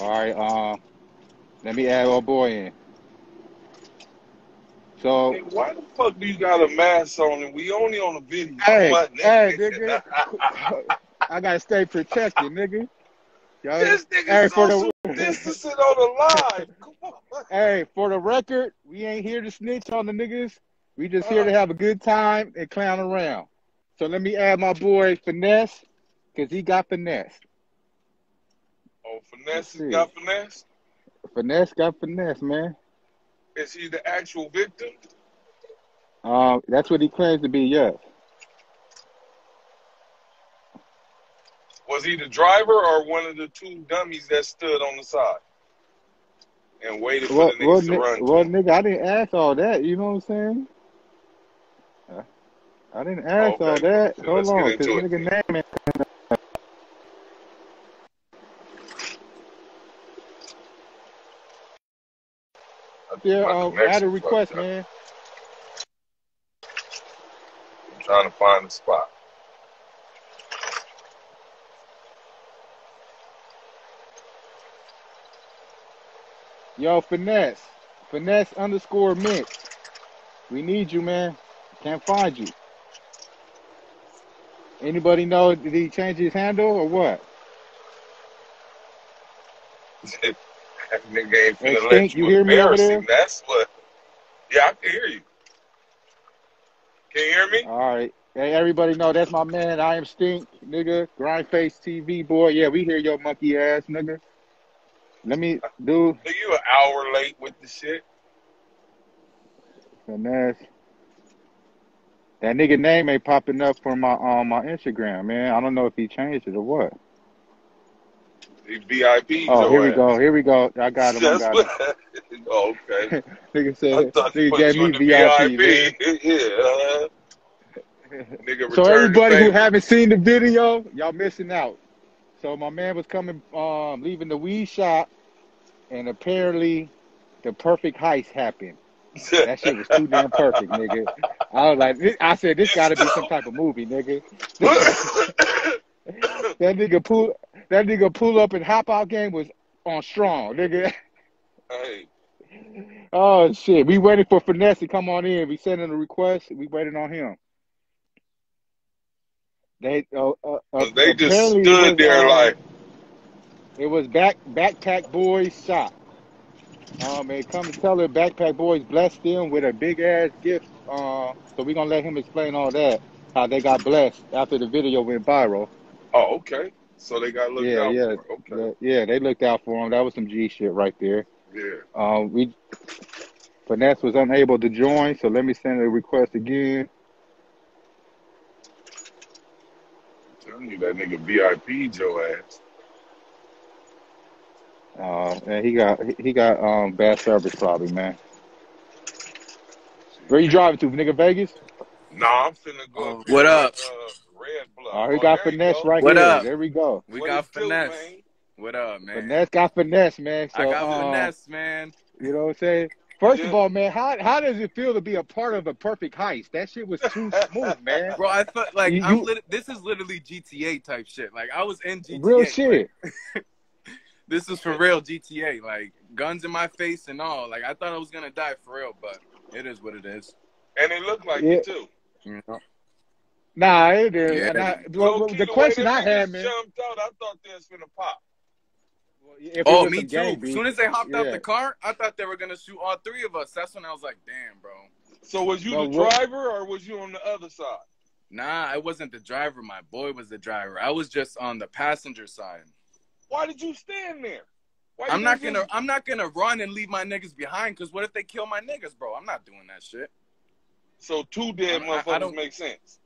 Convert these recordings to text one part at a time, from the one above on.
All right. Um, let me add our boy in. So, Hey, why the fuck do you got a mask on and we only on a video? hey, hey, nigga, I gotta stay protected, nigga. Y'all, this hey, nigga for social the distancing on the line. Come on. hey, for the record, we ain't here to snitch on the niggas. We just here to Uh, have a good time and clown around. So let me add my boy finesse, cause he got finesse. Oh, finesse got finesse. Finesse got finesse, man. Is he the actual victim? Um, that's what he claims to be. Yes. Was he the driver or one of the two dummies that stood on the side and waited for Well, the well, to run well, nigga, I didn't ask all that. You know what I'm saying? I didn't ask all that. So Hold on, cause into it nigga name. Yeah, um, I had a request, man. I'm trying to find the spot. Yo, finesse, finesse underscore mint. We need you, man. Can't find you. Anybody know? Did he change his handle or what? nigga ain't Hey, finna let Stink, you you hear me over there? That's what. Yeah, I can hear you. Can you hear me? All right. Hey, everybody know that's my man. I am Stink, nigga. Grindface TV boy. Yeah, we hear your monkey ass, nigga. Let me do Are you an hour late with the shit? finesse. That nigga name ain't popping up for my um my Instagram, man. I don't know if he changed it or what. VIP Oh, here we go. Here we go. I got him. I got what. oh, okay. him. nigga said, nigga gave me VIP, VIP. yeah. Nigga So everybody who haven't seen the video, y'all missing out. So my man was coming, um, leaving the weed shop, and apparently, the perfect heist happened. That shit was too damn perfect, nigga. I was like, this, I said, this got to be some type of movie, nigga. that nigga pull, that nigga pull up and hop out game was on strong, nigga. hey, Oh shit, we waiting for finesse to come on in. We sent in a request. We waiting on him. They uh, uh, uh, they just stood was there um like, it was back backpack boys shop. Um, and come to tell her backpack boys blessed them with a big ass gift. Uh, so we're gonna let him explain all that how they got blessed after the video went viral. oh, okay. So they got looked Yeah, out yeah, for. Okay. yeah. They looked out for him. That was some G shit right there. Yeah. Um, we finesse was unable to join, so let me send a request again. telling you that nigga VIP Joe ass. Uh, and he got he got um bad service probably, man. Where you driving to, nigga? Vegas? Nah, I'm finna go up here what to up? uh, Red Bluff. Oh, he Oh, got there finesse go. right What here. up? There we go. We What got it do, finesse. man? What up, man? Finesse got finesse, man. I got um, finesse, man. you know what I'm saying? First of all, man, how how does it feel to be a part of a perfect heist? That shit was too smooth, man. Bro, I felt like You, I'm lit- this is literally GTA type shit. Like I was in real GTA. Like shit. this is for real GTA. Like guns in my face and all. Like I thought I was gonna die for real, but it is what it is. And it looked like Yeah. it too. You know? Nah, it is. Yeah. And I, Low well, the the question I had, man, jumped out, I thought they was finna pop. if Oh, me too. gang As soon as they hopped out the car, I thought they were gonna shoot all three of us. That's when I was like, damn, bro. So was you No, the what? driver or was you on the other side? Nah, I wasn't the driver. My boy was the driver. I was just on the passenger side. Why did you stand there? Why I'm not gonna just- I'm not gonna run and leave my niggas behind because what if they kill my niggas, bro? I'm not doing that shit. So two dead I'm- I- I motherfuckers don't- make sense.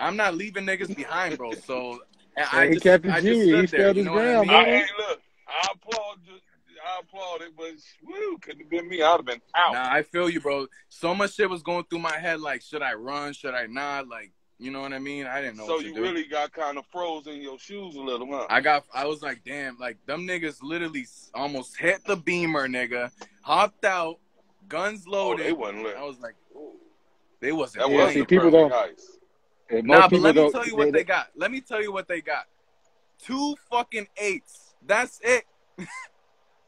I'm not leaving niggas behind, bro. So I he just kept it I G. just He stood there. You know what I mean? I, hey, look, I applaud you. I applaud it, but woo, couldn't have been me. I'd have been out. Nah, I feel you, bro. So much shit was going through my head. Like, should I run? Should I not? Like, you know what I mean? I didn't know so what to you do. really got kind of froze in your shoes a little, huh? I got. I was like, damn. Like them niggas literally almost hit the beamer, nigga. Hopped out, guns oh, loaded. they wasn't lit. I was like, ooh, they wasn't That wasn't see, the playing. people don't- heist. And Nah, but let me tell you they- what they got. Let me tell you what they got. Two fucking eights. That's it.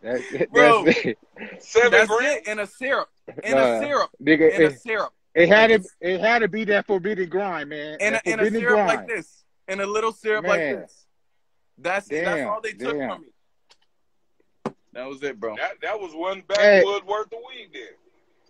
That's it. Bro, That's it. Seven That's grand. it in a syrup. In Nah, a syrup. Nigga, In a syrup. it had to it had to be that forbidden grind, man. In a, That in a syrup grind. like this. In a little syrup like this. That's that's all they took damn. from me. That was it, bro. That that was one Hey. backwood worth of weed then.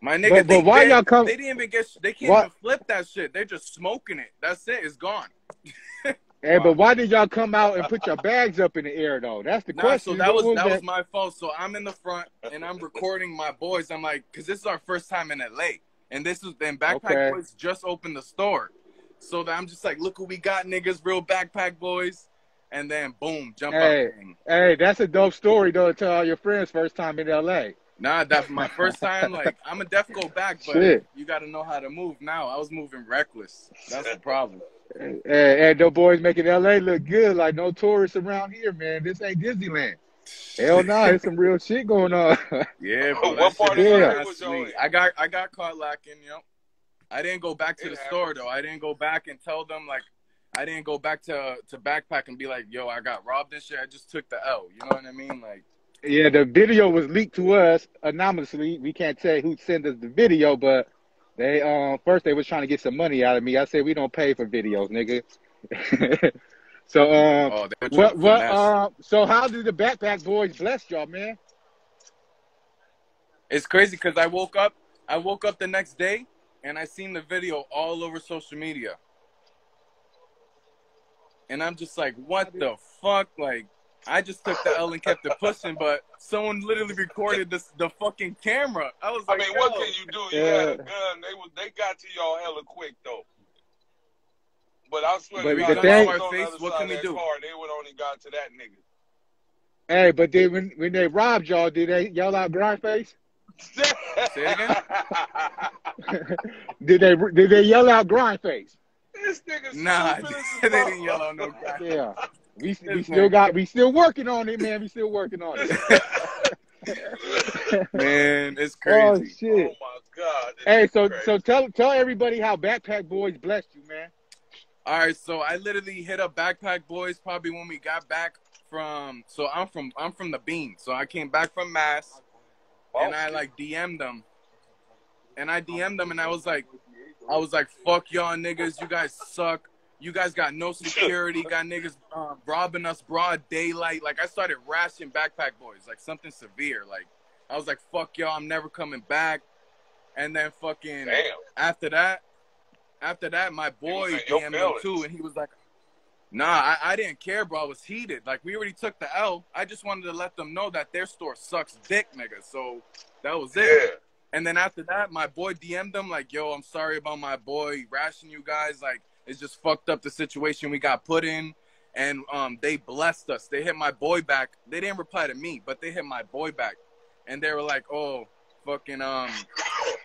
My nigga, But- they, but why y'all come- they didn't even get. They can't Why- even flip that shit. They're just smoking it. That's it. It's gone. Hey, but why did y'all come out and put your bags up in the air though? That's the Nah, question. so that was that that? was my fault. So I'm in the front and I'm recording my boys. I'm like, because this is our first time in LA, and this is then Backpack Okay. Boys just opened the store, so that I'm just like, look what we got, niggas, real Backpack Boys, and then boom, jump Hey. up. Hey, that's a dope story though to tell all your friends first time in LA. Nah, that's my first time. Like, I'm a def go back, but Shit. you got to know how to move. Now I was moving reckless. That's the problem. And, and those boys making LA look good, like no tourists around here, man. This ain't Disneyland. Hell no, there's some real shit going on. Yeah, bro. What part of was LA not was y'all sweet. in? I got I got caught lacking. You know, I didn't go back to It the store though. I didn't go back and tell them like I didn't go back to to backpack and be like, yo, I got robbed and shit. I just took the L. You know what I mean? Like, yeah, the video was leaked to us anonymously. We can't tell who sent us the video, but they um first they was trying to get some money out of me. I said we don't pay for videos, nigga. so um oh, what what uh so how did the backpack boys bless y'all, man? It's crazy because I woke up. I woke up the next day and I seen the video all over social media, and I'm just like, what the fuck? Like, I just took the L and kept it pushing, but someone literally recorded this the fucking camera. I was I like, mean, what can you do? You Yeah. had a gun. They was they got to y'all hella quick though. But I swear But to the God, if I thing- was the Face, other what side can of we that do? car, they would only got to that nigga. Hey, but then when when they robbed y'all, did they yell out grind face? Say again? did they did they yell out grind face? this nigga Nah, they didn't yell out no crap. Yeah. We, we still got we still working on it, man. We still working on it. Man, it's oh crazy. Oh shit. my god. Hey, so crazy. so tell tell everybody how Backpack Boys blessed you, man. All right, so I literally hit up Backpack Boys probably when we got back from. So I'm from I'm from the Bean, so I came back from Mass, and I like DM'd them, and I DM'd them, and I was like, I was like, fuck y'all niggas, you guys suck. You guys got no security, got niggas uh, robbing us broad daylight. Like I started rashing Backpack Boys, like something severe. Like I was like, fuck y'all, I'm never coming back. And then fucking Damn. after that, after that, my boy was in DM'd him too, and he was like, "Nah, I, I didn't care, bro. I was heated. Like we already took the L. I just wanted to let them know that their store sucks dick, nigga. So that was it. Yeah. And then after that, my boy DM'd them like, "Yo, I'm sorry about my boy rashing you guys. Like it's just fucked up the situation we got put in." And um, they blessed us. They hit my boy back. They didn't reply to me, but they hit my boy back, and they were like, "Oh, fucking um,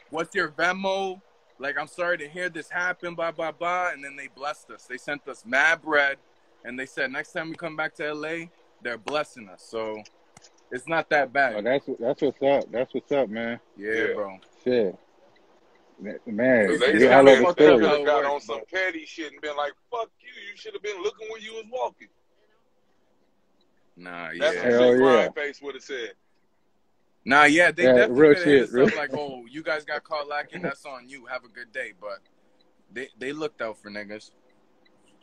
what's your Venmo? Like, I'm sorry to hear this happen, blah, blah, blah. And then they blessed us. They sent us mad bread. And they said, next time we come back to LA, they're blessing us. So it's not that Oh, bad. that's that's what's up. That's what's up, man. Yeah, Yeah. bro. Shit. Man, they It's you should all over have the up story. how it got works, on some petty shit and been like, "Fuck you! You should have been looking where you was walking." Nah, That's yeah. what Hell shit yeah. Face would have said. Nah, yeah, they Yeah, definitely real have hit shit, real- up like, oh, you guys got caught lacking. That's on you. Have a good day. But they, they looked out for niggas.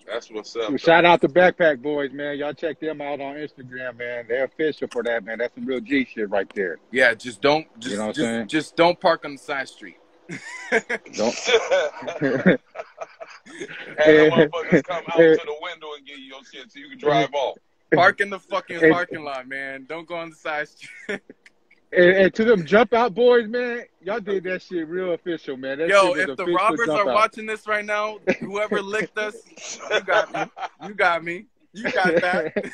That's what's up. Shout out to Backpack Boys, man. Y'all check them out on Instagram, man. They're official for that, man. That's some real G shit right there. Yeah, just don't, just, know what I'm just, saying? just don't park on the side street. Don't. Have the motherfuckers come out to the window and get your shit so you can drive off. Park in the fucking parking lot, man. Don't go on the side street. And, and to them jump out boys, man, y'all did that shit real official, man. That Yo, shit if the robbers are out. watching this right now, whoever licked us, you got me. You got me. You got that.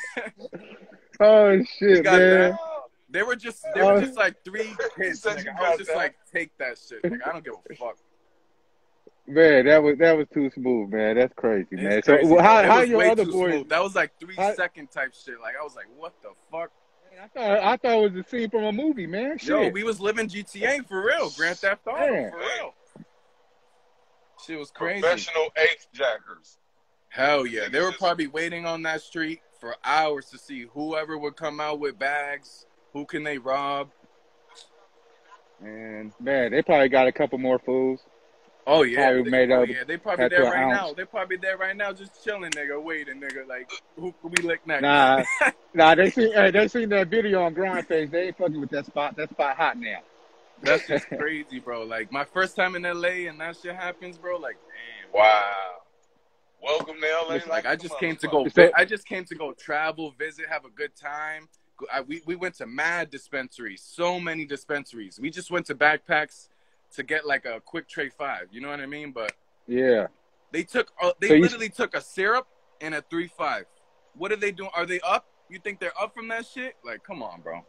oh You shit, got man. that. They were just they were just like three kids. said nigga. you I was just that. like, take that shit. Like, I don't give a fuck. Man, that was that was too smooth, man. That's crazy, man. It's So crazy, well, how. It how was your way other boys? smooth. That was like three How- second type shit. Like I was like, what the fuck? I thought I thought it was a scene from a movie, man. Shit. Yo, we was living GTA for real. Grand Theft Auto Man. for real. Shit was crazy. Professional eighth jackers. Hell yeah. They were probably waiting on that street for hours to see whoever would come out with bags, who can they rob. And Man, they probably got a couple more fools. oh yeah, Probably they, made oh, up- yeah, they probably had to there an right now. They probably there right now, just chilling, nigga, waiting, nigga. Like who can we lick next? Nah, nah, they seen hey, they seen that video on Grind Face. They ain't fucking with that spot. That spot hot now. That's just crazy, bro. Like my first time in LA and that shit happens, bro. Like damn. Wow. Welcome to LA. Listen, like I just came to go. I just came to go travel, visit, have a good time. Go- I, we we went to mad dispensaries, so many dispensaries. We just went to backpacks to get like a quick tray five. You know what I mean? But Yeah. they took. Uh, they So you- literally took a syrup and a three five. What are they doing? Are they up? You think they're up from that shit? Like, come on, bro.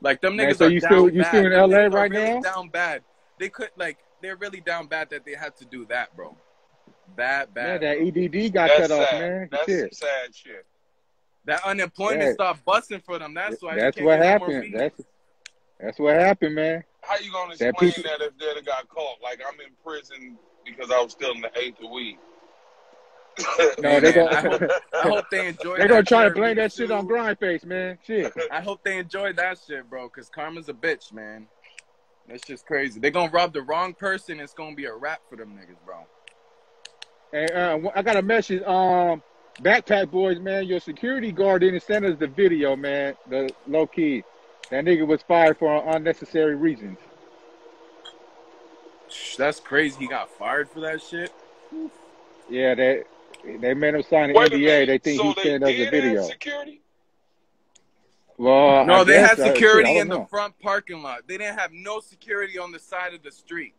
Like them Man, niggas so are you down still- you bad. still in LA niggas are right really now? Down bad. They could like they're really down bad that they had to do that, bro. Bad, Man, bad. that EDD got That's cut off, man. That's Shit. some sad shit. That unemployment Yeah. stopped busting for them. That's why. That's what get no happened. That's that's what happened, man. How you gonna That explain people- that if they'd got caught? Like I'm in prison because I was still in the eighth of weed. No, they Man, gon' I hope, I hope they enjoy. They're gonna try to blame that shit on too. Grindface, man. Shit. I hope they enjoy that shit, bro. Cause karma's a bitch, man. That's just crazy. They're gonna rob the wrong person. It's gonna be a wrap for them niggas, bro. And uh, I got a message. Um, backpack boys, man. Your security guard didn't send us the video, man. The low key, that nigga was fired for unnecessary reasons. That's crazy. He got fired for that shit. Yeah, they they made him sign an Wait NDA. They think so he they sent us a did video. have security? Well, No, I they had security I in don't the front parking lot. They didn't have no security on the side of the street.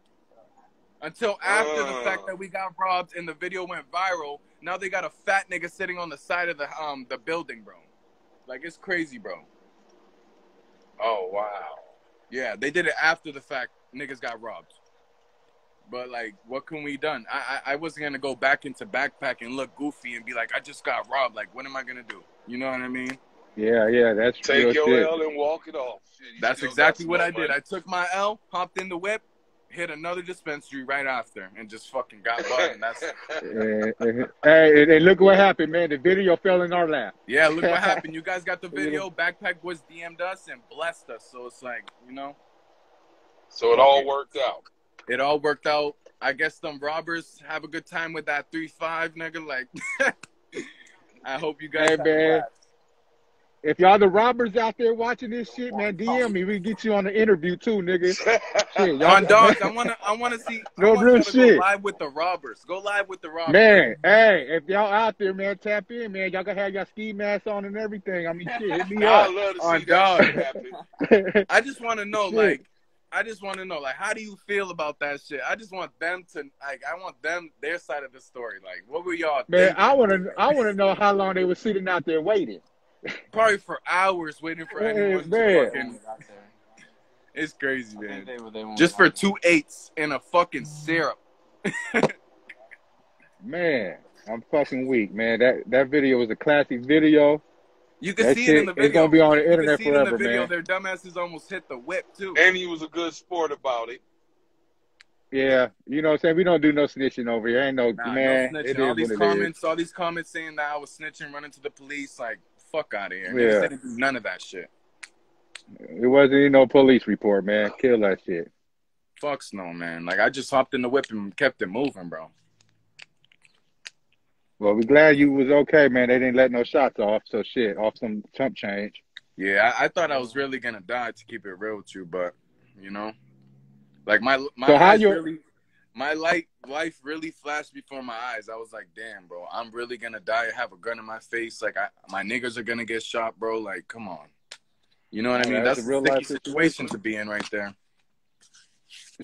Until after the Uh. fact that we got robbed and the video went viral, now they got a fat nigga sitting on the side of the um the building, bro. Like it's crazy, bro. Oh wow. Yeah, they did it after the fact. Niggas got robbed. But like, what can we done? I, I I wasn't gonna go back into backpack and look goofy and be like, I just got robbed. Like, what am I gonna do? You know what I mean? Yeah, yeah, that's Take your shit. L and walk it off. Shit, you That's exactly what I some did. I took my L, hopped in the whip, hit another dispensary right after, and just fucking got bought. And that's And- and- hey, and, and look what happened, man. The video fell in our lap. yeah. Look what happened. You guys got the video. Backpack Boys DM'd us and blessed us. So it's like you know, so it all worked out. it all worked out. I guess some robbers have a good time with that three five nigga. Like, I hope you guys. Hey, have man. blast. If y'all the robbers out there watching this shit, man, DM me. We can get you on the interview too, nigga. Shit, y'all, On dogs, I wanna, I wanna see. No I real y'all go shit. live with the robbers. Go live with the robbers. Man, hey, if y'all out there, man, tap in, man. Y'all gonna have your ski masks on and everything. I mean, shit, hit me I up. love to On see dog. that shit happen. I just want to know, Shit. like, I just want to know, like, how do you feel about that shit? I just want them to, like, I want them their side of the story. Like, what were y'all man, thinking? I wanna, I wanna know how long they were sitting out there waiting. Probably for hours waiting for anyone man. to fucking. It's crazy, man. they were- they Just for two eights and a fucking syrup. Man, I'm fucking weak, man. That that video was a classic video. You can That see shit it in the is video. gonna be on the You can internet see it in the forever, video. man. Their dumbasses almost hit the whip too. And he was a good sport about it. Yeah, you know what I'm saying? We don't do no snitching over here. Ain't no Nah, man. no it snitching. is All what these it is. comments, all these comments saying that I was snitching, running to the police. Like, fuck out of here. Yeah. Niggas didn't do none of that shit. It wasn't even no police report, man. Kill that shit. Fucks no, man. Like I just hopped in the whip and kept it moving, bro. Well, we glad you was okay, man. They didn't let no shots off, so shit, off some chump change. Yeah, I, I thought I was really gonna die to keep it real with you, but you know, like my my So how you- really, my light life really flashed before my eyes. I was like, damn, bro, I'm really gonna die. I have a gun in my face. Like I, my niggas are gonna get shot, bro. Like, come on. You know what I mean? that's That's a a real sticky life situation situation. to be in right there.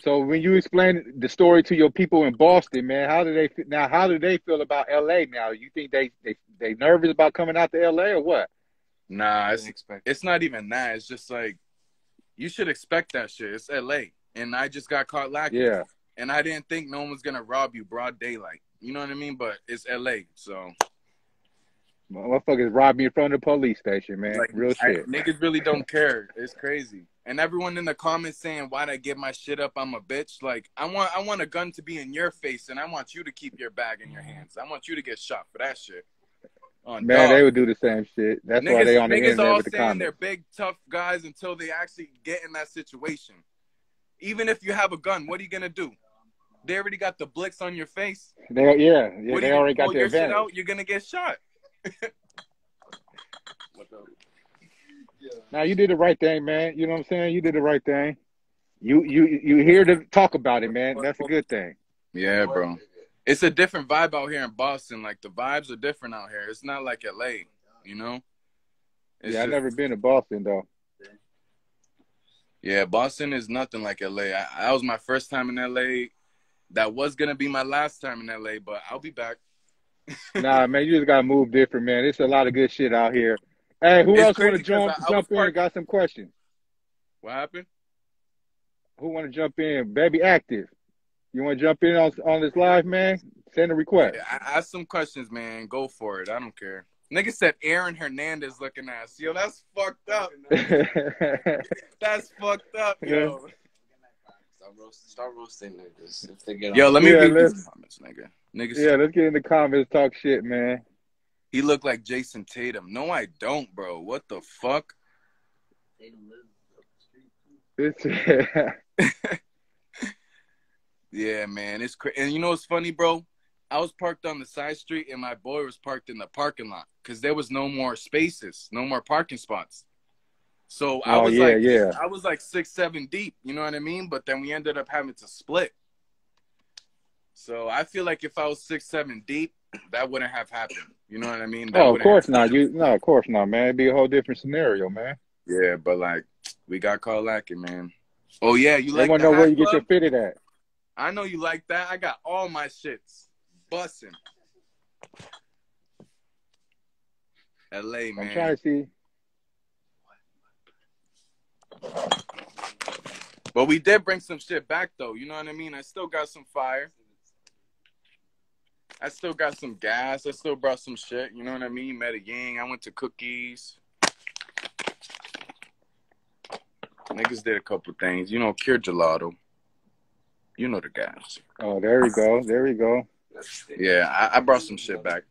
So when you explain the story to your people in Boston, man, how do they fe- now? How do they feel about L.A. now? You think they they they nervous about coming out to L.A. or what? Nah, it's expect it's not even that. It's just like you should expect that shit. It's L.A. and I just got caught lacking. Yeah, and I didn't think no one was gonna rob you broad daylight. You know what I mean? But it's L.A. So motherfuckers robbed me in front of the police station, man. like, Real I- shit. niggas really don't care. It's crazy. And everyone in the comments saying, "Why'd I give my shit up? I'm a bitch." Like I want, I want a gun to be in your face, and I want you to keep your bag in your hands. I want you to get shot for that shit. On Man, dog. they would do the same shit. That's why they on the niggas internet all with the saying they're big tough guys until they actually get in that situation. Even if you have a gun, what are you gonna do? They already got the blicks on your face. They, yeah, yeah, they you already gonna got pull the your shit advantage. out? You're gonna get shot. Now you did the right thing, man. You know what I'm saying? You did the right thing. You you you here to talk about it, man. That's a good thing. Yeah, bro. It's a different vibe out here in Boston. Like the vibes are different out here. It's not like LA, you know. It's yeah, I've just- never been to Boston though. Yeah, Boston is nothing like LA. I, that was my first time in LA. That was gonna be my last time in LA, but I'll be back. Nah, man, you just gotta move different, man. It's a lot of good shit out here. Hey, who It's else want to jump I- jump in? Got some questions. What happened? Who want to jump in? Baby active. You want to jump in on on this live, man? Send a request. Yeah, I, ask some questions, man. Go for it. I don't care. Nigga said Aaron Hernandez looking ass. Yo, that's fucked up. That's fucked up, yo. Start roasting, start roasting niggas if they get Yo, on. let me Yeah, read let's- these comments, nigga. Nigga yeah, let's get in the comments, talk shit, man. he looked like Jayson Tatum. No, I don't, bro. What the fuck? It's, Yeah, man, it's crazy. And you know what's funny, bro? I was parked on the side street, and my boy was parked in the parking lot because there was no more spaces, no more parking spots. So I oh was yeah, like, yeah. I was like six, seven deep. You know what I mean? But then we ended up having to split. So I feel like if I was six, seven deep, that wouldn't have happened. You know what I mean? That Oh, of course not. happened. You no, of course not, man. It'd be a whole different scenario, man. Yeah, but like we got caught lacking, man. Oh yeah, you They like want to know where you get your fitted at. I know you like that. I got all my shits busting. LA, I'm man. trying to see. But we did bring some shit back though. You know what I mean? I still got some fire. I still got some gas. I still brought some shit. You know what I mean? Met a Ying. I went to cookies. Niggas did a couple things. You know, Cure Gelato. You know the guys. Oh, there we go. There we go. Yeah, I, I brought some shit back.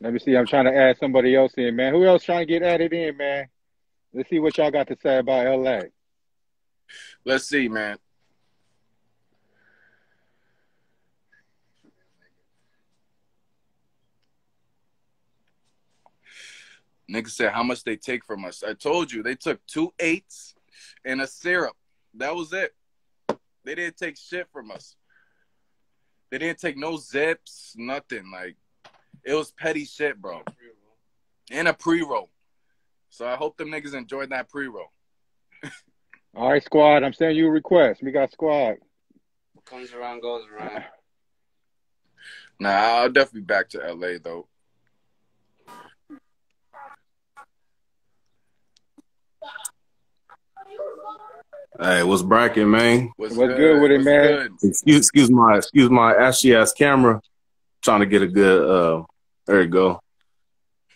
Let me see. I'm trying to add somebody else in, man. Who else trying to get added in, man? Let's see what y'all got to say about LA. Let's see, man. Nigga said how much they take from us. I told you they took two eights and a syrup. That was it. They didn't take shit from us. They didn't take no zips, nothing. Like it was petty shit, bro. And a pre roll. So I hope them niggas enjoyed that pre roll. All right, squad. I'm sending you a request. We got squad. What comes around goes around. Nah, I'll definitely be back to LA though. Hey, what's bracking, man? What's, What's good with it, What's man? good? Excuse, excuse my, excuse my ashy ass camera. Trying to get a good. uh There you go.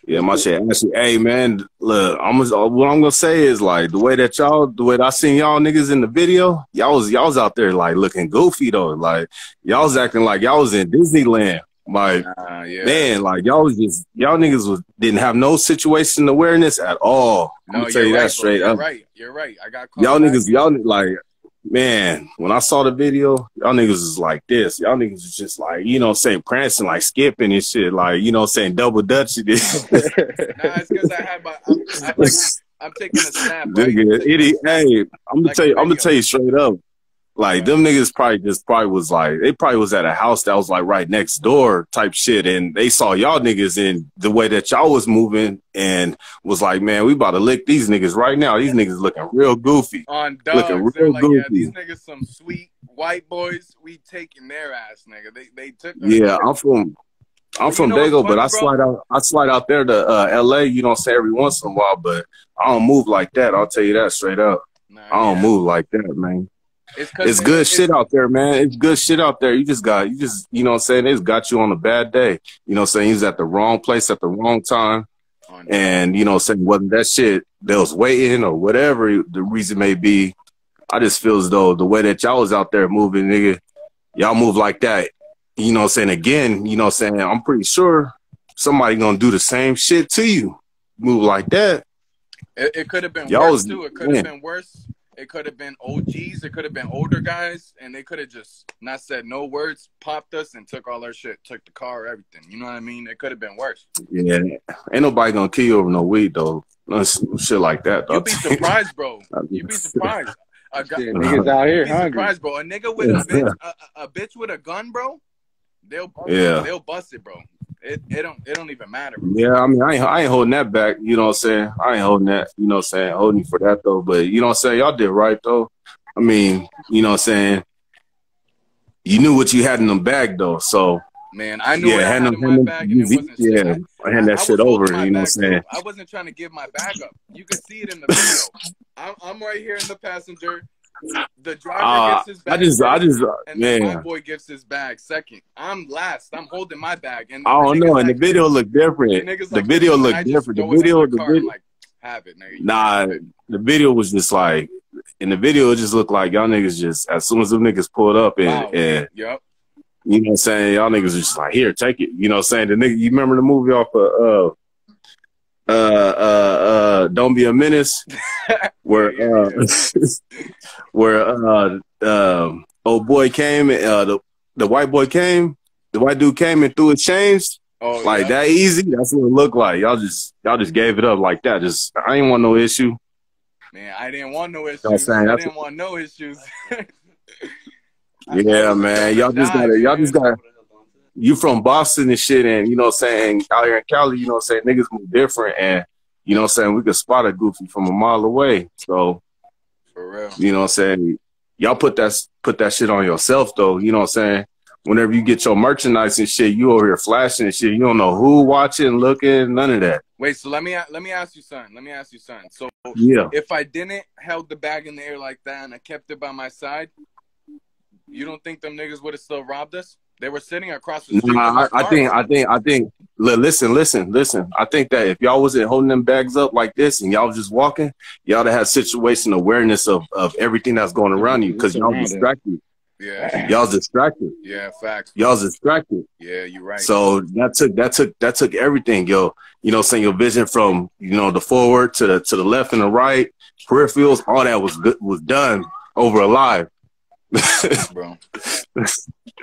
Yeah, my shit. Actually, Hey, man, look, I'm just, what I'm gonna say is like the way that y'all, the way that I seen y'all niggas in the video, y'all was y'all was out there like looking goofy though. Like y'all was acting like y'all was in Disneyland. Like Nah, yeah. man, like y'all was just y'all niggas was didn't have no situation awareness at all. I'm no, gonna tell you're right, that bro. straight You're up. right. You're right. I got Y'all niggas, y'all like, man, when I saw the video, y'all niggas is like this. Y'all niggas is just like, you know, what I'm saying prancing, like skipping and shit, like, you know, what I'm saying double dutch. this. Nah, it's because I had my. I'm, I'm, I'm taking a snap. Right? Nigga, idiot. Hey, I'm gonna Like tell you, I'm gonna tell you straight up. Like them niggas probably just probably was like they probably was at a house that was like right next door type shit, and they saw y'all niggas in the way that y'all was moving, and was like, man, we about to lick these niggas right now. These niggas looking real goofy. On Looking dogs, they're real like, yeah, goofy. these niggas some sweet white boys. We taking their ass, nigga. They they took. Yeah, I'm from I'm You from know Dago, but I bro? slide out I slide out there to uh, LA, you know, say every once in a while, but I don't move like that. I'll tell you that straight up. Nah, I don't yeah. move like that, man. It's, It's good it's- shit out there, man. It's good shit out there. You just got you just you know what I'm saying, it's got you on a bad day. You know what I'm saying? He's at the wrong place at the wrong time. And you know, saying wasn't that shit they was waiting or whatever the reason may be, I just feel as though the way that y'all was out there moving, nigga, y'all move like that. You know, what I'm saying again, you know, what I'm saying I'm pretty sure somebody gonna do the same shit to you. Move like that. It, it could have been Y'all worse was- too. It could have been worse. It could have been OGs. It could have been older guys, and they could have just not said no words, popped us, and took all our shit, took the car, everything. You know what I mean? It could have been worse. Yeah, ain't nobody gonna kill you over no weed though. No shit like that. Though. You'd be surprised, bro. You'd be surprised. A guy, Shit, niggas out here you'd be hungry. surprised, bro. A nigga with a bitch, a, a- a bitch with a gun, bro. They'll Yeah. they'll bust it, bro. It it don't it don't even matter. Yeah, I mean, I ain't, I ain't holding that back. You know what I'm saying? I ain't holding that. You know what I'm saying? Holding you for that though. But you know what I'm saying? Y'all did right though. I mean, you know what I'm saying? You knew what you had in the bag though. So Man, I knew yeah, what I had hand in them, my bag, and it wasn't yeah, shit. I hand that I shit over. You know what I'm saying? too. I wasn't trying to give my bag up. You can see it in the video. I'm, I'm right here in the passenger. The driver Uh, gets his bag. I just, I just, uh, and then my boy gets his bag second. I'm last. I'm holding my bag. And I don't know. And the video look the different. The like, video "Can look different. The throw it in video, the the video. like, have it, nigga. Nah, the video was just like, in the video, it just looked like y'all niggas just, as soon as them niggas pulled up and, Wow. and Yep. you know what I'm saying, y'all niggas was just like, here, take it. You know what I'm saying? The nigga, you remember the movie off of, uh, uh, uh, uh, Don't Be a Menace? Where, uh, where, uh, um, old boy came, uh, the, the white boy came, the white dude came and threw his chains. Oh, like yeah. that easy. That's what it looked like. Y'all just y'all just gave it up like that. Just I ain't want no issue. Man, I didn't want no issues. what I'm saying? I didn't want no issues. Yeah, man. Y'all just gotta y'all just gotta you from Boston and shit and you know what I'm saying, out here in Cali, you know what I'm saying, niggas move different and you know what I'm saying, we could spot a goofy from a mile away. So, For real. you know what I'm saying, y'all put that put that shit on yourself though, you know what I'm saying? Whenever you get your merchandise and shit, you over here flashing and shit. You don't know who watching, looking, none of that. Wait, so let me let me ask you something. Let me ask you something. So Yeah. if I didn't held the bag in the air like that and I kept it by my side, you don't think them niggas would have still robbed us? They were sitting across the street. Nah, I, I think. I think, I think. Listen, listen, listen. I think that if y'all wasn't holding them bags up like this and y'all was just walking, y'all would have situation awareness of of everything that's going around you because y'all Surrounded. distracted. Yeah, Y'all's distracted. yeah, facts. Y'all's distracted. Yeah, you're right. So that took that took that took everything, yo. You know, saying your vision from you know the forward to the to the left and the right, peripherals, all that was good was done over a live. Bro.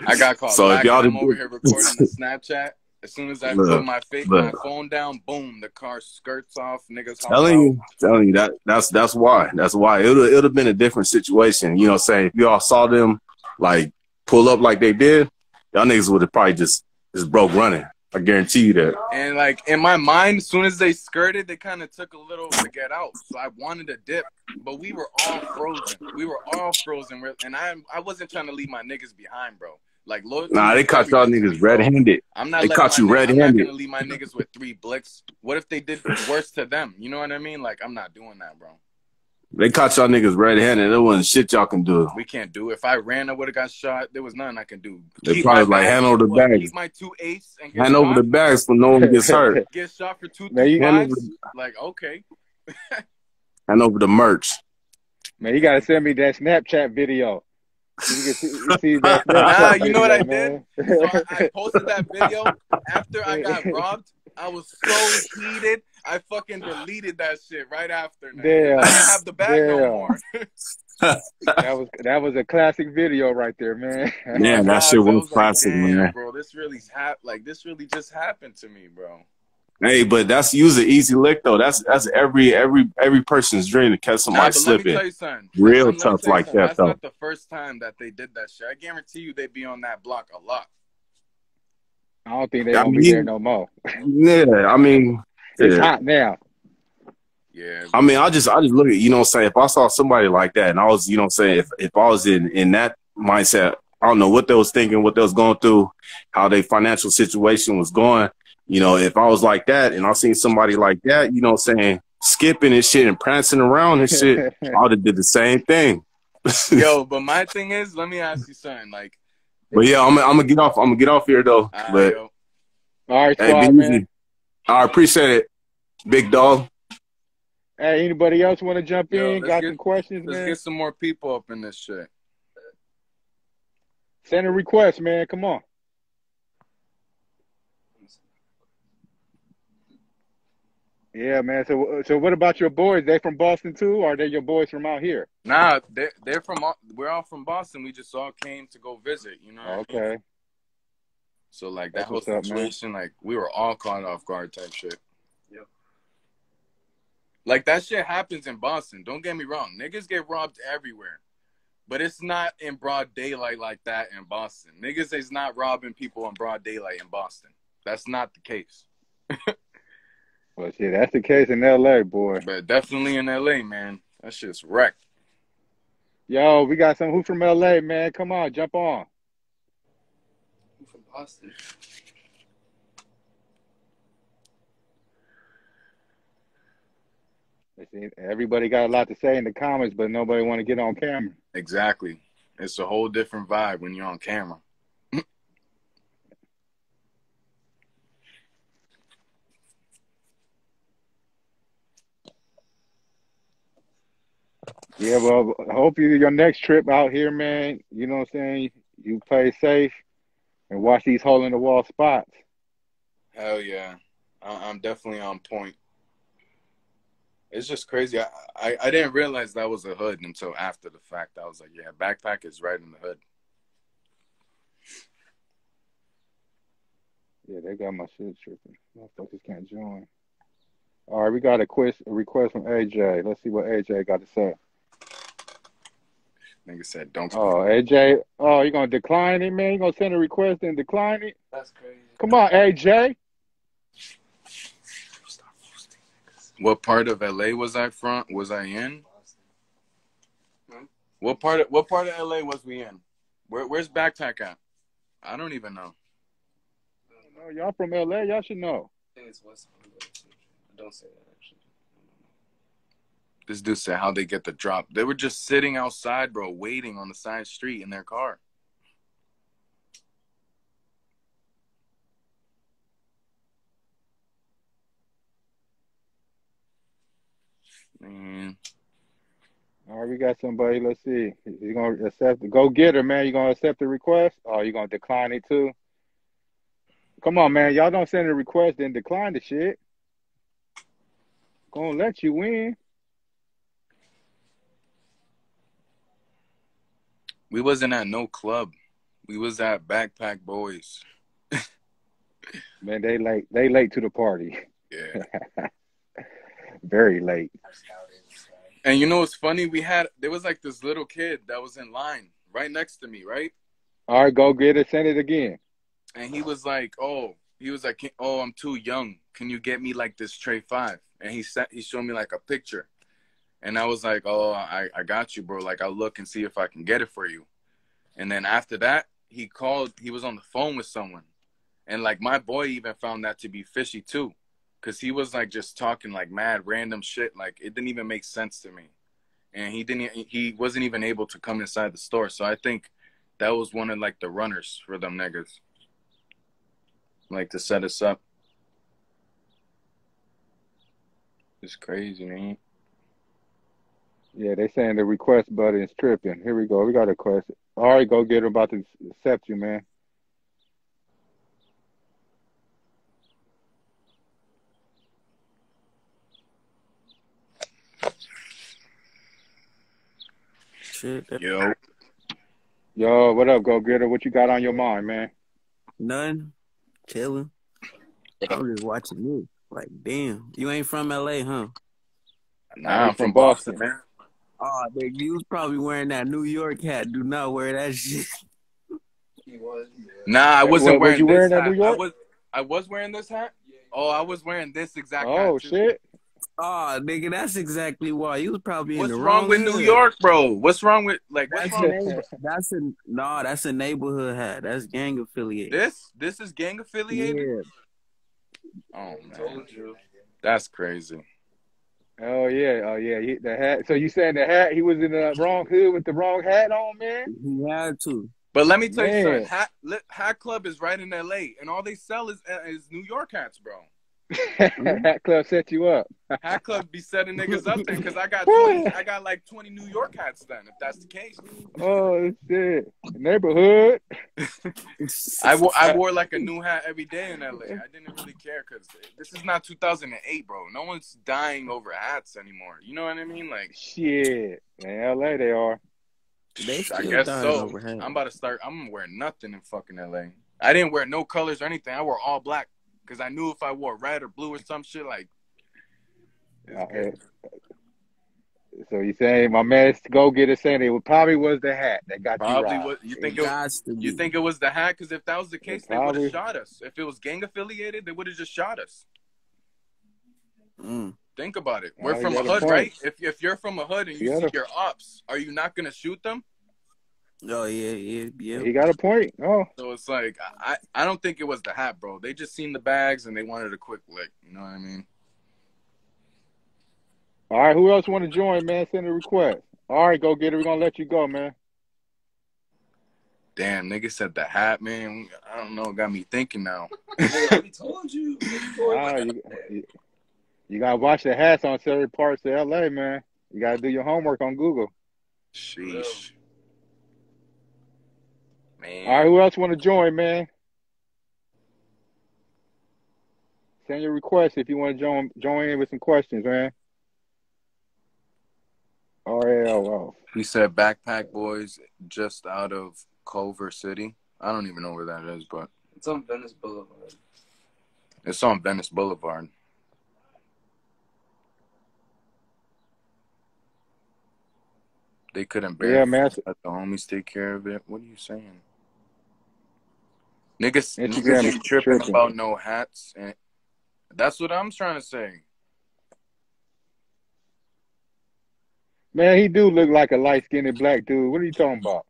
I got caught. So if y'all I'm over here recording the Snapchat. As soon as I Look, put my face, my phone down, boom, the car skirts off. Niggas telling you, telling you that that's that's why. That's why it would it would have been a different situation. You know, what I'm saying if y'all saw them like pull up like they did, y'all niggas would have probably just just broke running. I guarantee you that. And like in my mind, as soon as they skirted, they kind of took a little to get out. So I wanted to dip, but we were all frozen. We were all frozen, and I I wasn't trying to leave my niggas behind, bro. Like loyalty Nah, they caught y'all niggas red-handed. I'm not. They caught you niggas- I'm not gonna leave my niggas with three blicks. What if they did worse to them? You know what I mean? Like I'm not doing that, bro. They caught y'all niggas red-handed. There wasn't shit y'all can do. We can't do. it. If I ran, I would have got shot. There was nothing I can do. They Keep probably like bag, hand over the bags. Keep my two eights and get Hand over the bags so no one gets hurt. Get shot for two Man, you- three Hand over fives? Like okay. Hand over the merch. Man, you gotta send me that Snapchat video. You can see, you see that Nah, Snapchat you know what I video, So. I, I posted that video after I got robbed. I was so heated. I fucking deleted that shit right after. man. Damn. I didn't have the bag no Damn. more. that was that was a classic video right there, man. Man, that God, shit so I was like, classic, damn, man. Bro, this really hap- like this really just happened to me, bro. Hey, but that's use an easy lick though. That's that's every every every person's dream to catch Nah, somebody but let me slipping. tell you something. Real Let me tough tell you like something. that, That's though. not the first time that they did that shit. I guarantee you they'd be on that block a lot. I don't think they I gonna mean, be there no more. Yeah, I mean, It's yeah. hot now. Yeah. I mean, I just I just look at you know what I'm saying. If I saw somebody like that and I was, you know what I'm saying, if if I was in in that mindset, I don't know what they was thinking, what they was going through, how their financial situation was going. You know, if I was like that and I seen somebody like that, you know what I'm saying, skipping and shit and prancing around and shit, I would have did the same thing. Yo, but my thing is, let me ask you something. Like, But yeah, I'm I'm gonna get off. I'm gonna get off here though. uh, but yo, All right, hey, squad, be man. Easy. I appreciate it, big dog. Hey, anybody else want to jump Yo, in? Got get- some questions, let's man? get some more people up in this shit. Send a request, man. Come on. Yeah, man. So, so what about your boys? They from Boston too, or are they your boys from out here? Nah, they're they're from we're all from Boston. We just all came to go visit. You know. Okay. I mean? Okay. So like that That's whole what's up, situation, like we were all caught off guard type shit. Yep. Like that shit happens in Boston. Don't get me wrong. Niggas get robbed everywhere. But it's not in broad daylight like that in Boston. Niggas is not robbing people in broad daylight in Boston. That's not the case. Well, shit, that's the case in L.A., boy. But definitely in LA, man. That shit's wrecked. Yo, we got some who from L.A., man. Come on, jump on. I'm from Boston. See, Everybody got a lot to say in the comments, but nobody want to get on camera. Exactly. It's a whole different vibe when you're on camera. Yeah, well, I hope you your next trip out here, man. You know what I'm saying? You play safe and watch these hole in the wall spots. Hell yeah. I- I'm definitely on point. It's just crazy. I, I, I didn't realize that was a hood until after the fact. I was like, yeah, backpack is right in the hood. Yeah, they got my shit tripping. Motherfuckers can't join. All right, we got a quiz a request from AJ. Let's see what AJ got to say. Nigga said, don't. Oh, AJ. Oh, you gonna decline it, man? You gonna send a request and decline it? That's crazy. Come on, AJ. What part of LA was I from? Was I in? Boston. What part of what part of LA was we in? Where where's backpack at? I don't even know. Oh, y'all from LA? Y'all should know. I think it's West Don't say that actually. This dude said how they get the drop. They were just sitting outside, bro, waiting on the side street in their car. Man, All right, we got somebody. Let's see. You gonna accept? Go get her, man. You gonna accept the request? Or you gonna decline it too? Come on, man. Y'all don't send a request then decline the shit. Gonna let you win. We wasn't at no club. We was at Backpack Boys. Man, they late. They late to the party. Yeah. Very late. And you know what's funny? We had there was like this little kid that was in line right next to me, right? All right, go get it. Send it again. And he was like, "Oh, he was like, oh, I'm too young. Can you get me like this tray five? And he sent he showed me like a picture, and I was like, "Oh, I I got you, bro. Like I'll look and see if I can get it for you." And then after that, he called. He was on the phone with someone, and like my boy even found that to be fishy too, because he was like just talking like mad random shit. Like it didn't even make sense to me, and he didn't. He wasn't even able to come inside the store. So I think that was one of like the runners for them niggas, like to set us up. It's crazy, man. Yeah, they saying the request button is tripping. Here we go. We got a request. All right, go get her. About to accept you, man. Shit, Yo, Yo, what up, go get her? What you got on your mind, man? none. Chilling. I was just watching you. Like, damn, you ain't from LA, huh? nah, I'm from from Boston, Boston. man. Oh, nigga, you was probably wearing that New York hat. Do not wear that shit. He was. Nah, I wasn't What- was wearing you this wearing that hat. New York? I was, I was wearing this hat. Oh, I was wearing this exact Oh hat. shit! Oh, nigga, that's exactly why. You was probably What's in the wrong wrong with New. York, bro? What's wrong with like what's That's wrong? a neighbor. That's a no. That's a neighborhood hat. That's gang affiliated. This this is gang affiliated. Yeah, Oh man, Told you. that's crazy. Oh yeah, oh yeah. He, the hat. So you saying the hat? He was in the wrong hood with the wrong hat on, man? he had to. But let me tell you Man. something. Hat Hat Club is right in L.A. and all they sell is uh, is New York hats, bro. Hat Club set you up. Hat Club be setting niggas up then because I got 20, I got like 20 New York hats then, if that's the case. Oh shit. Neighborhood. I wore, I wore like a new hat every day in LA. I didn't really care because this is not 2008, bro. No one's dying over hats anymore. You know what I mean? Like, Shit. In LA they are. They I still guess dying so. over him. I'm about to start. I'm gonna wear nothing in fucking LA. I didn't wear no colors or anything. I wore all black because I knew if I wore red or blue or some shit, like Uh, So you saying my man go get it saying it probably was the hat that got probably you robbed. what you think it. gots to You think it was the hat? Because if that was the case, they would have shot us. If it was gang affiliated, they would have just shot us. Mm. Think about it. We're you from a hood, point. right? If if you're from a hood and you You see a- your ops, are you not gonna shoot them? Oh yeah, yeah, yeah. He got a point. Oh, So it's like I I don't think it was the hat, bro. They just seen the bags and they wanted a quick lick. You know what I mean? all right. Who else want to join, man? Send a request. All right, go get it. We're gonna let you go, man. Damn, nigga said the hat, man. I don't know. Got me thinking now. I told you. Ah, you, you, you gotta watch the hats on certain parts of LA, man. You gotta do your homework on Google. Sheesh. Man. All right, who else want to join, man? Send your request if you want to join join in with some questions, man. R A L O. He said Backpack Boyz just out of Culver City. I don't even know where that is, but It's on Venice Boulevard. it's on Venice Boulevard. They couldn't bear Yeah, man. let the homies take care of it. What are you saying? Niggas, Instagram tripping tripping. about no hats, and that's what I'm trying to say. Man, he do look like a light skinned black dude. What are you talking about?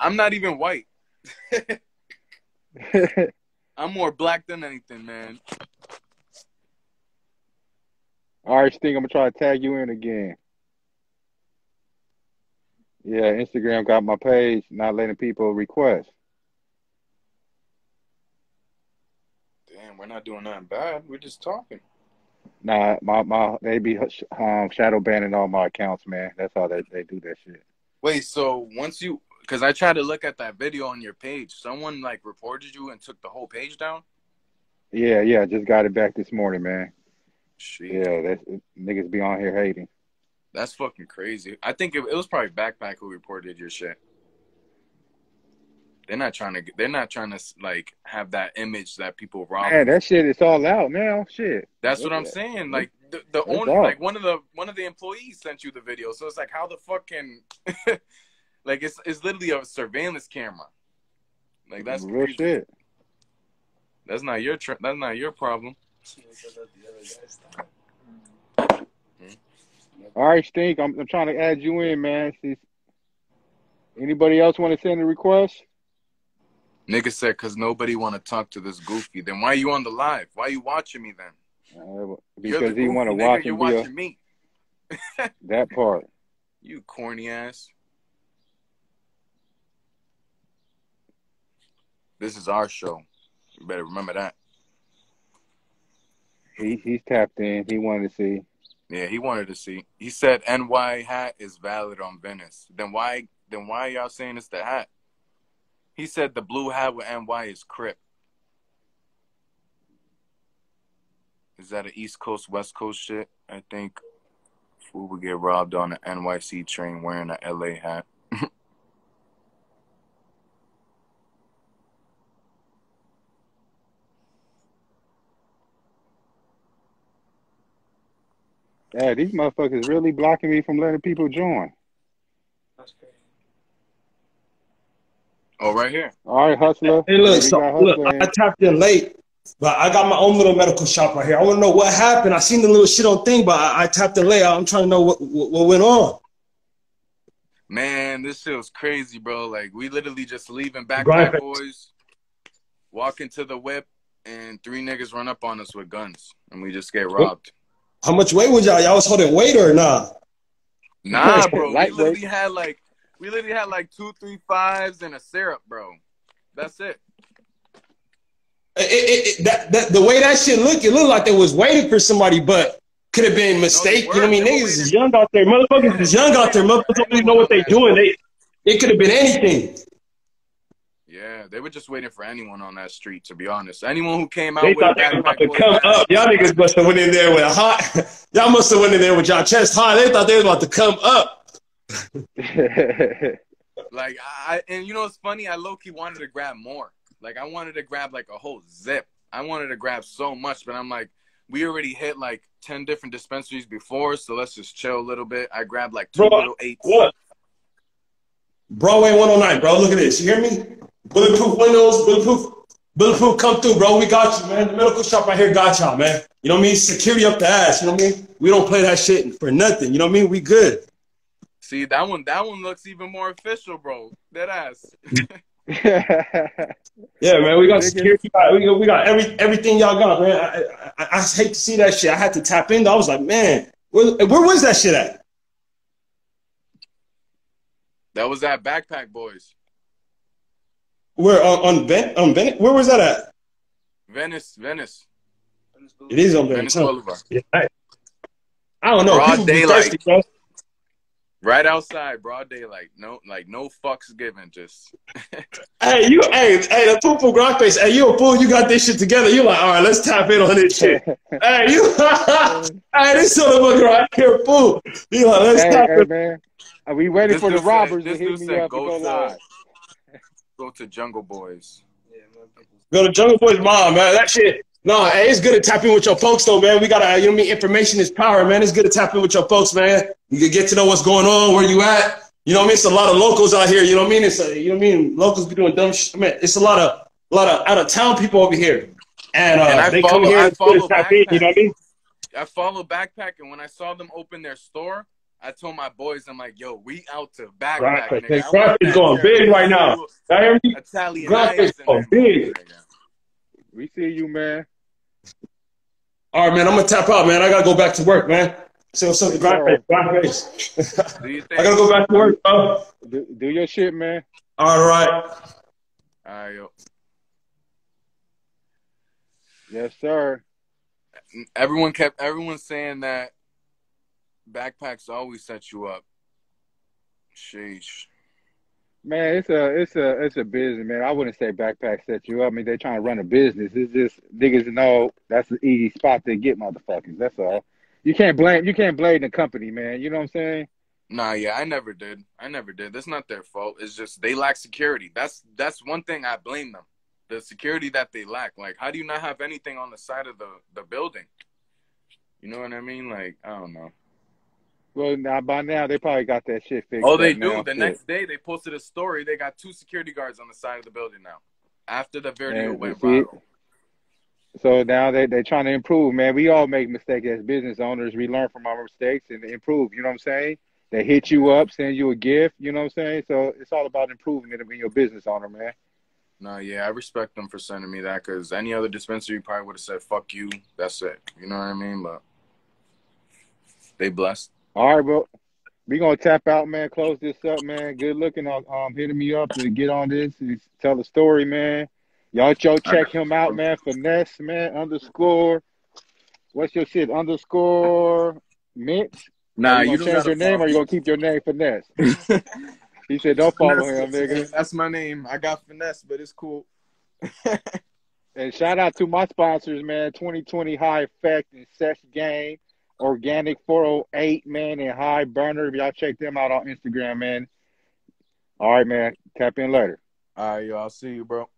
I'm not even white. I'm more black than anything, man. All right, Sting, I'm gonna try to tag you in again. Yeah, Instagram got my page, not letting people request. Damn, we're not doing nothing bad. We're just talking. Nah, my my they be um, shadow banning all my accounts, man. That's how they they do that shit. Wait, so once you, because I tried to look at that video on your page, someone like reported you and took the whole page down. Yeah, yeah, just got it back this morning, man. Shit, Yeah, that's niggas be on here hating. that's fucking crazy. I think it, it was probably Backpack who reported your shit. They're not trying to. They're not trying to like have that image that people rob. Man, that shit is all out now. Shit. That's what I'm saying. Like the, the That's all. like one of the one of the employees sent you the video. So it's like, how the fuck can, like it's it's literally a surveillance camera. Like that's real crazy. shit. That's not your tr- that's not your problem. All right, Stink, I'm I'm trying to add you in, man. Anybody else want to send a request? Nigga said, because nobody want to talk to this goofy. Then why are you on the live? Why are you watching me then? Uh, because the he want to watch You're and a, watching me. that part. You corny ass. This is our show. You better remember that. He he's tapped in. He wanted to see. Yeah, he wanted to see. He said NY hat is valid on Venice. Then why then why y'all saying it's the hat? He said the blue hat with NY is Crip. Is that an East Coast, West Coast shit? I think fool would get robbed on an NYC train wearing an LA hat. Yeah, these motherfuckers really blocking me from letting people join. That's crazy. Oh, right here. All right, hustler. Hey, look, so, look, in. I tapped in late, but I got my own little medical shop right here. I want to know what happened. I seen the little shit on thing, but I, I tapped in late. I'm trying to know what, what, what went on. Man, this shit was crazy, bro. Like we literally just leaving backpack Right. boys, walk into the whip, and three niggas run up on us with guns, and we just get robbed. How much weight was y'all? Y'all was holding weight or nah? Nah, bro. we literally had like we literally had like two, three fives and a syrup, bro. That's it. It, it, it, that, that the way that shit looked, it looked like they was waiting for somebody, but could have been mistake. you know what I mean? Niggas is young out there. Motherfuckers is young out there. Motherfuckers don't really know what they doing. They it could have been anything. Yeah, they were just waiting for anyone on that street. To be honest, anyone who came out They with thought a they was about to come up. Y'all niggas must have went in there with a hot. Y'all must have went in there with y'all chest high. They thought they was about to come up. Like I and you know it's funny? I low key wanted to grab more. Like I wanted to grab like a whole zip. I wanted to grab so much, but I'm like, we already hit like ten different dispensaries before, so let's just chill a little bit. I grabbed like two Bro, little eights. What? Broadway 109, bro. Look at this. You hear me? Bulletproof windows, bulletproof, bulletproof. Come through, bro. We got you, man. The medical shop right here got y'all, man. You know what I mean? Security up the ass. You know what I mean? We don't play that shit for nothing. You know what I mean? We good. See that one? That one looks even more official, bro. That ass. Yeah, man. We got security. We got, we got every everything y'all got, man. I, I, I hate to see that shit. I had to tap in. I was like, man, where, where was that shit at? That was that Backpack Boyz. Where on on, ben, on Bennett? Where was that at? Venice, Venice, It is on Bennett. Venice? Boulevard. Yeah, I, I don't know. Broad People daylight. thirsty, bro. Right outside, broad daylight. No, like no fucks given. Just Hey, you, hey, hey, the poo poo grok face. Hey, you a fool? You got this shit together. You like, all right, let's tap in on this shit. hey, you, hey, this motherfucker right here, fool. You like, let's hey, tap hey, in. man. Are we waiting This for the dude said- robbers this to hit dude me said up and go go live? go to Jungle Boys. Go to Jungle Boy's mom, man. That shit. No, hey, it's good to tap in with your folks, though, man. We gotta, you know what I mean? Information is power, man. It's good to tap in with your folks, man. You can get to know what's going on, where you at. You know what I mean? It's a lot of locals out here. You know what I mean? It's a, you know what I mean? Locals be doing dumb shit. I mean, it's a lot of, a lot of out of town people over here, and, uh, And I they follow- come here I and to follow tap in. You know what I mean? I follow Backpack, and when I saw them open their store, I told my boys, I'm like, "Yo, we out to Backpack." Right, nigga. hey, I Grok want is going Jerry big right now. Lou hear me? Italian Grok is going there, big. nigga. We see you, man. All right, man. I'm gonna tap out, man. I gotta go back to work, man. So, so the grind face, grind face. Do I gotta go back to work, bro. Do, do your shit, man. All right. All right, yo. Yes, sir. Everyone kept everyone saying that backpacks always set you up. Sheesh. Man, it's a it's a it's a business, man. I wouldn't say backpack set you up. I mean, they're trying to run a business. It's just niggas know that's an easy spot to get motherfuckers. That's all. You can't blame you can't blame the company, man. You know what I'm saying? Nah, yeah, I never did. I never did. That's not their fault. It's just they lack security. That's that's one thing I blame them. The security that they lack. Like, how do you not have anything on the side of the the building? You know what I mean? Like, I don't know. Well, now by now they probably got that shit fixed. Oh, they do. now, The shit. next day, they posted a story. They got two security guards on the side of the building now. After the video And went viral. So now they they trying to improve, man. We all make mistakes as business owners. We learn from our mistakes and improve. You know what I'm saying? They hit you up, send you a gift. You know what I'm saying? So it's all about improving it being your business owner, man. No, yeah, I respect them for sending me that because any other dispensary probably would have said "fuck you." That's it. You know what I mean? But they blessed. All right, bro. We gonna tap out, man. Close this up, man. Good looking on um hitting me up to get on this and tell the story, man. Y'all yo check him out, man. Finesse, man. Underscore. What's your shit? Underscore mint. Nah, you change your name, or you gonna keep your name finesse? He said, "Don't follow him, nigga." That's my name. I got finesse, but it's cool. And shout out to my sponsors, man. 2020 High Effect and Sesh Game, Organic 408, man, and High Burner. Y'all check them out on Instagram, man. All right, man. Tap in later. All right, yo, I'll see you, bro.